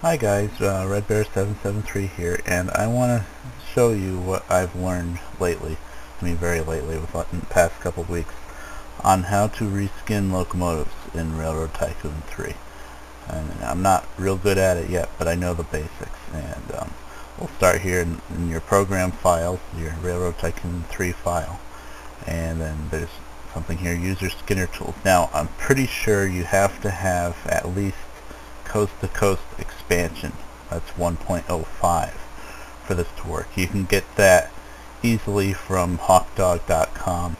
Hi guys, uh, RedBear773 here, and I want to show you what I've learned lately, I mean very lately, within the past couple of weeks, on how to reskin locomotives in Railroad Tycoon 3. And I'm not real good at it yet, but I know the basics, and um, we'll start here in, in your program files, your Railroad Tycoon 3 file, and then there's something here, User Skinner Tools. Now, I'm pretty sure you have to have at least coast-to-coast -coast expansion. That's 1.05 for this to work. You can get that easily from hawkdawg.com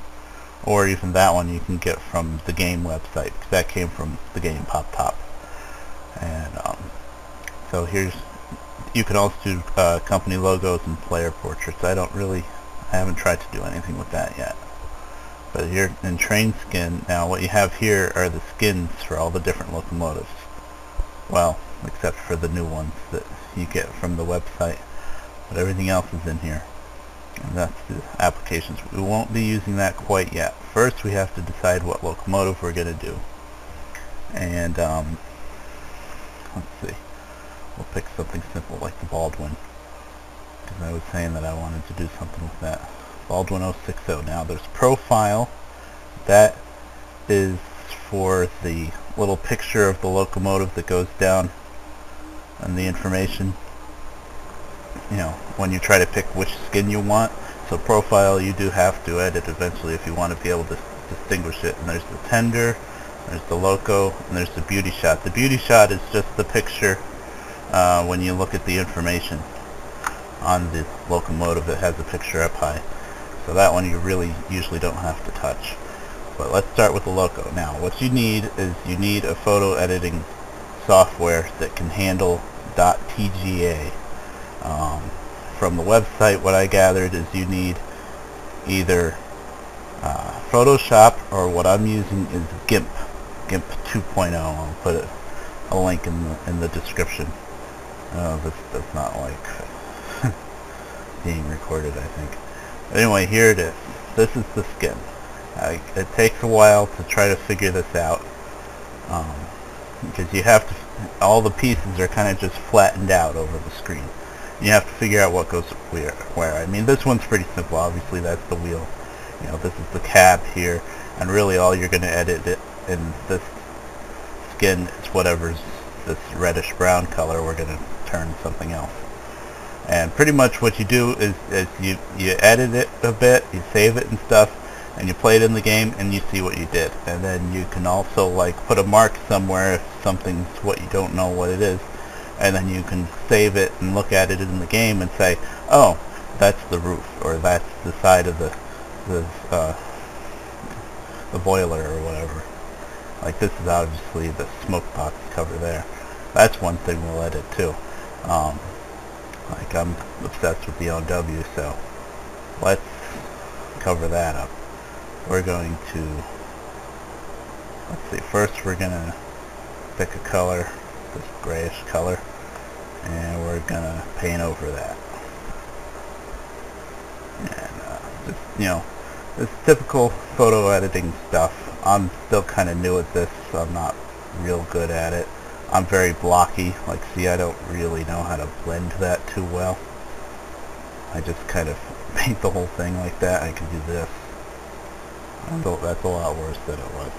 or even that one you can get from the game website because that came from the game PopTop. And um, so here's you can also do uh, company logos and player portraits. I don't really I haven't tried to do anything with that yet. But here in train skin now what you have here are the skins for all the different locomotives well except for the new ones that you get from the website. But everything else is in here. And that's the applications. We won't be using that quite yet. First we have to decide what locomotive we're going to do. And um, let's see. We'll pick something simple like the Baldwin. Because I was saying that I wanted to do something with that. Baldwin 060 now there's profile. That is for the little picture of the locomotive that goes down and the information you know when you try to pick which skin you want. So profile you do have to edit eventually if you want to be able to distinguish it. And there's the tender there's the loco and there's the beauty shot. The beauty shot is just the picture uh, when you look at the information on the locomotive that has a picture up high. So that one you really usually don't have to touch but let's start with the loco. Now, what you need is you need a photo editing software that can handle .tga. Um, from the website, what I gathered is you need either uh, Photoshop or what I'm using is GIMP, GIMP 2.0. I'll put a, a link in the, in the description. Oh, this does not like being recorded, I think. Anyway, here it is. This is the skin. Uh, it takes a while to try to figure this out um, because you have to all the pieces are kind of just flattened out over the screen. You have to figure out what goes where where. I mean this one's pretty simple. Obviously that's the wheel. You know this is the cab here and really all you're going to edit it in this skin is whatever's this reddish brown color we're going to turn something else. And pretty much what you do is, is you you edit it a bit you save it and stuff and you play it in the game and you see what you did. And then you can also like put a mark somewhere if something's what you don't know what it is. And then you can save it and look at it in the game and say oh that's the roof or that's the side of the the uh, the boiler or whatever. Like this is obviously the smoke box cover there. That's one thing we'll edit too. Um, like I'm obsessed with the OW so let's cover that up we're going to let's see first we're gonna pick a color this grayish color and we're gonna paint over that. And uh, just you know this typical photo editing stuff I'm still kind of new at this so I'm not real good at it. I'm very blocky like see I don't really know how to blend that too well. I just kind of paint the whole thing like that I can do this so that's a lot worse than it was.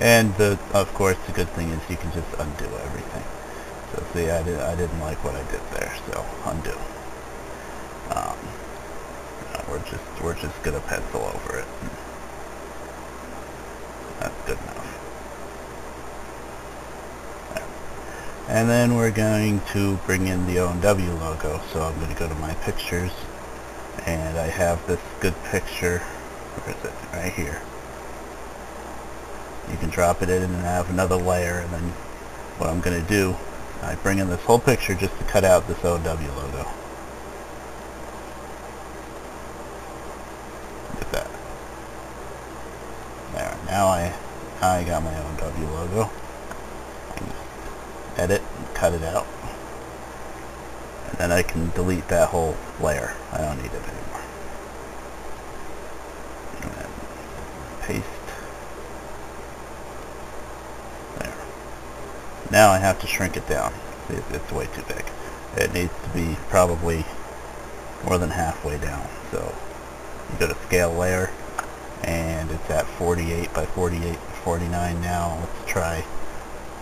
And the, of course, the good thing is you can just undo everything. So see, I, did, I didn't like what I did there, so undo. Um, we're just we're just gonna pencil over it. That's good enough. And then we're going to bring in the O&W logo. So I'm going to go to my pictures, and I have this good picture. Where is it? Right here you can drop it in and have another layer and then what I'm going to do I bring in this whole picture just to cut out this OW logo. Look at that. There now I I got my OW logo. Edit and cut it out. And then I can delete that whole layer. I don't need it anymore paste Now I have to shrink it down. See, it's, way too big. It needs to be probably more than halfway down. So you go to scale layer and it's at 48 by 48 49 now. Let's try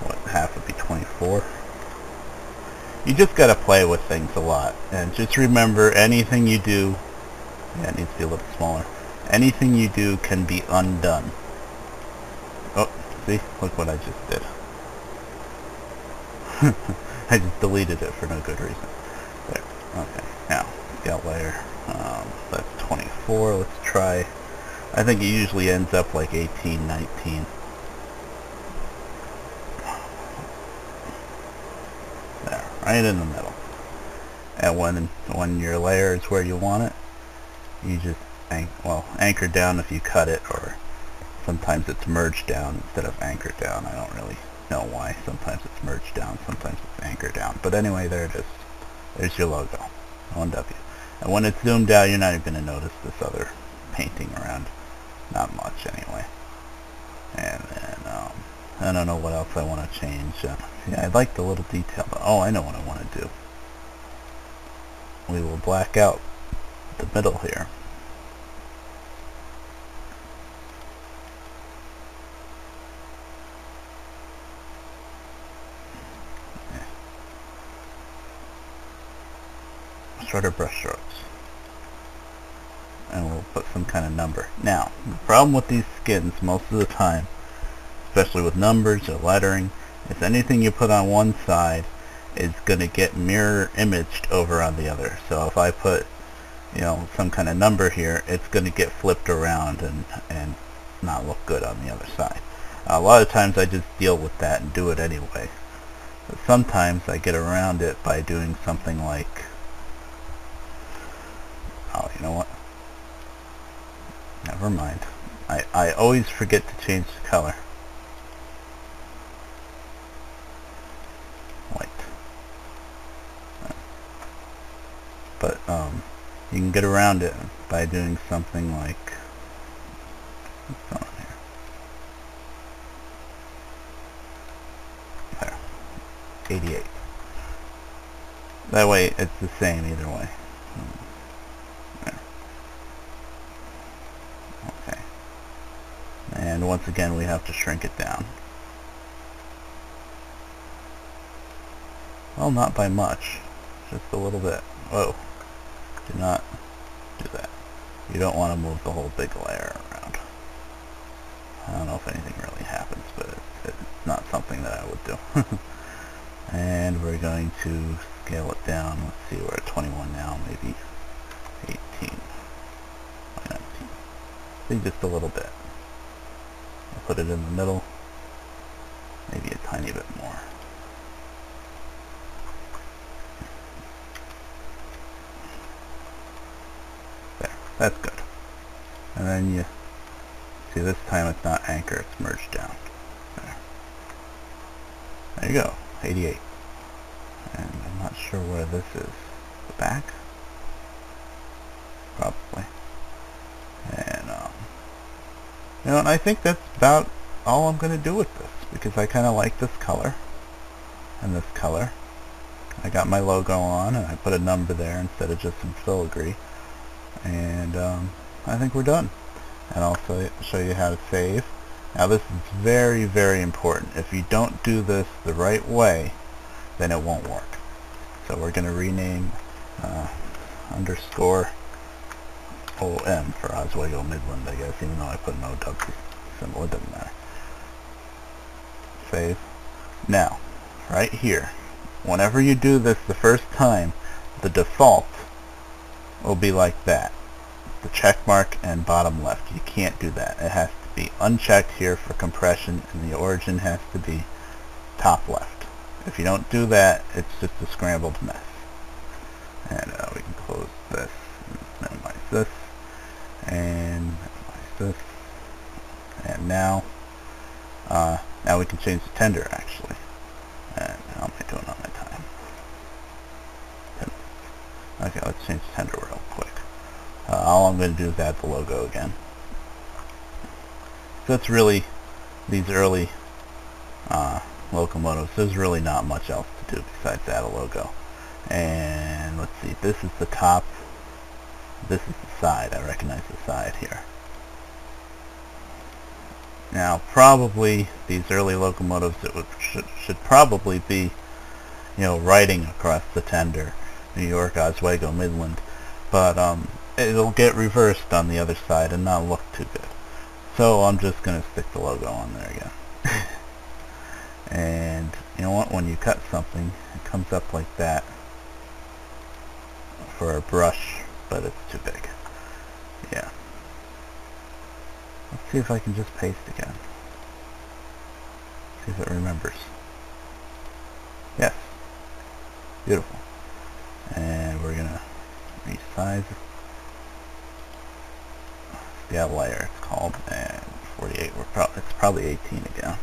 what half would be 24. You just got to play with things a lot and just remember anything you do yeah it needs to be a little smaller anything you do can be undone oh see look what I just did I just deleted it for no good reason. There. Okay. Now scale layer um, that's 24 let's try. I think it usually ends up like 18 19 there. Right in the middle. And when when your layer is where you want it. You just well anchor down if you cut it or sometimes it's merged down instead of anchored down. I don't really know why sometimes it's merged down sometimes it's anchored down but anyway there it is there's your logo O&W and when it's zoomed out, you're not even going to notice this other painting around. Not much, anyway. And then, um, I don't know what else I want to change. Uh, yeah, I like the little detail. But, oh, I know what I want to do. We will black out the middle here. Shorter brush strokes. And we'll put some kind of number. Now, the problem with these skins most of the time, especially with numbers or lettering, is anything you put on one side is going to get mirror imaged over on the other. So if I put, you know, some kind of number here, it's going to get flipped around and, and not look good on the other side. A lot of times I just deal with that and do it anyway. But sometimes I get around it by doing something like Oh, you know what? Never mind. I, I always forget to change the color. White. But, um, you can get around it by doing something like, what's on here? There. 88. That way it's the same either way. And once again we have to shrink it down. Well, not by much, just a little bit. Whoa, do not do that. You don't want to move the whole big layer around. I don't know if anything really happens, but it's, not something that I would do. and we're going to scale it down. Let's see, we're at 21 now, maybe 18. 19. See, just a little bit. Put it in the middle, maybe a tiny bit more. There, that's good. And then you see this time it's not anchor, it's merged down. There. There you go, 88. And I'm not sure where this is. The back? Probably. And I think that's about all I'm going to do with this because I kind of like this color and this color. I got my logo on and I put a number there instead of just some filigree. And um, I think we're done. And I'll show you how to save. Now this is very, very important. If you don't do this the right way, then it won't work. So we're going to rename uh, underscore OM for Oswego Midland, I guess, even though I put an OW symbol, it doesn't matter. Save. Now, right here, whenever you do this the first time, the default will be like that. The check mark and bottom left. You can't do that. It has to be unchecked here for compression, and the origin has to be top left. If you don't do that, it's just a scrambled mess. And uh, we can close this and minimize this and this and now uh, now we can change the tender actually. And how am I doing on my time? Okay let's change the tender real quick. Uh, all I'm going to do is add the logo again. So it's really these early uh, locomotives there's really not much else to do besides add a logo. And let's see, this is the top, this is the side. I recognize the side here. Now, probably these early locomotives would, should, should probably be, you know, riding across the tender, New York, Oswego, Midland, but um, it'll get reversed on the other side and not look too good. So I'm just going to stick the logo on there again. and you know what, when you cut something, it comes up like that for a brush, but it's too big. Yeah. Let's see if I can just paste again. See if it remembers. Yes. Beautiful. And we're gonna resize the outlier it's called and 48 we're pro it's probably 18 again.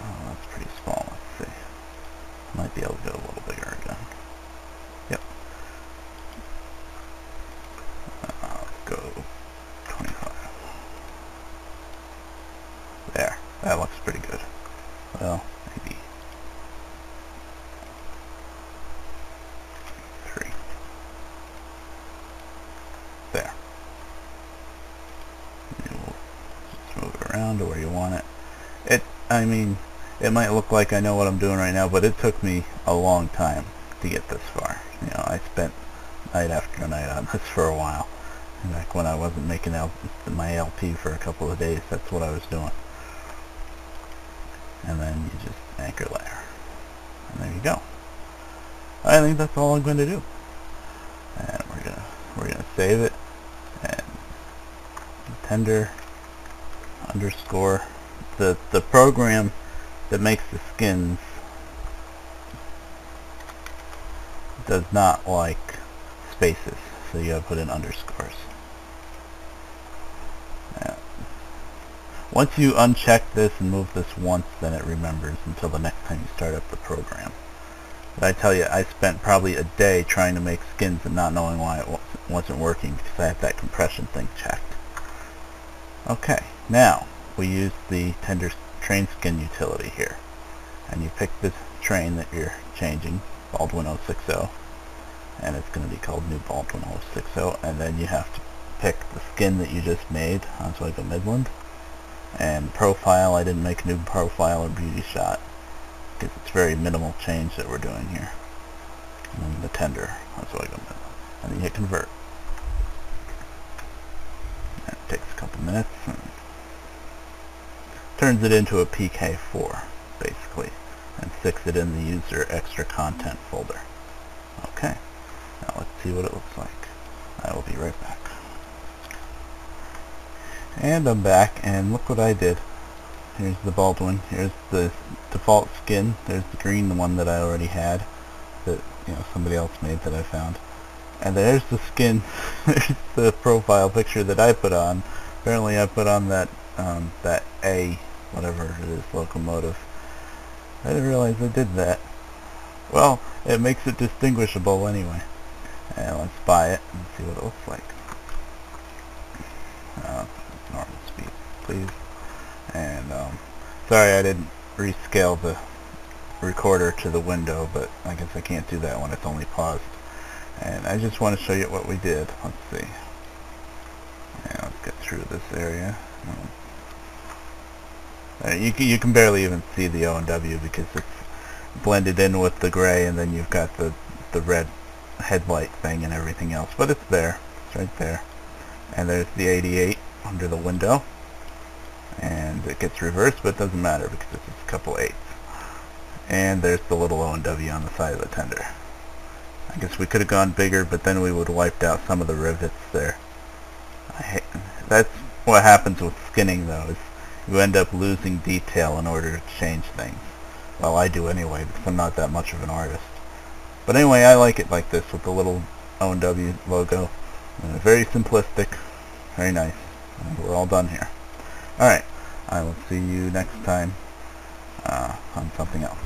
Oh, that's pretty small. Let's see. Might be able to go a little bigger again. Yep. go 25. There. That looks pretty good. Well, maybe three. There. You'll just move it around to where you want it. It, I mean, it might look like I know what I'm doing right now, but it took me a long time to get this far. You know, I spent night after night on this for a while. Back when I wasn't making L my LP for a couple of days, that's what I was doing. And then you just anchor layer. And there you go. I think that's all I'm going to do. And we're gonna we're gonna save it and tender underscore the the program that makes the skins does not like spaces so you gotta put in underscores Yeah. Once you uncheck this and move this once, then it remembers until the next time you start up the program. But I tell you, I spent probably a day trying to make skins and not knowing why it wasn't working because I had that compression thing checked. Okay, now we use the tender train skin utility here. And you pick this train that you're changing, Baldwin 060, and it's going to be called New Baldwin 060, and then you have to pick the skin that you just made, Oswego Midland, and profile. I didn't make a new profile or beauty shot because it's very minimal change that we're doing here and then the tender what I and then you hit convert. That takes a couple minutes. And turns it into a PK4 basically and sticks it in the user extra content folder okay now let's see what it looks like I will be right back and I'm back, and look what I did. Here's the Baldwin. Here's the default skin. There's the green, the one that I already had, that you know somebody else made that I found. And there's the skin. there's the profile picture that I put on. Apparently, I put on that um, that A, whatever it is, locomotive. I didn't realize I did that. Well, it makes it distinguishable anyway. And let's buy it and see what it looks like. Uh, normal speed, please. And um, sorry I didn't rescale the recorder to the window, but I guess I can't do that when it's only paused. And I just want to show you what we did. Let's see. Yeah, let's get through this area. Um, uh, you, can, you can barely even see the O and W because it's blended in with the gray and then you've got the, the red headlight thing and everything else. But it's there. It's right there. And there's the 88 under the window and it gets reversed but it doesn't matter because it's just a couple eighths and there's the little O and W on the side of the tender I guess we could have gone bigger but then we would have wiped out some of the rivets there that's what happens with skinning though is you end up losing detail in order to change things well I do anyway because I'm not that much of an artist but anyway I like it like this with the little O and W logo uh, very simplistic very nice And we're all done here. Alright, I will see you next time uh, on something else.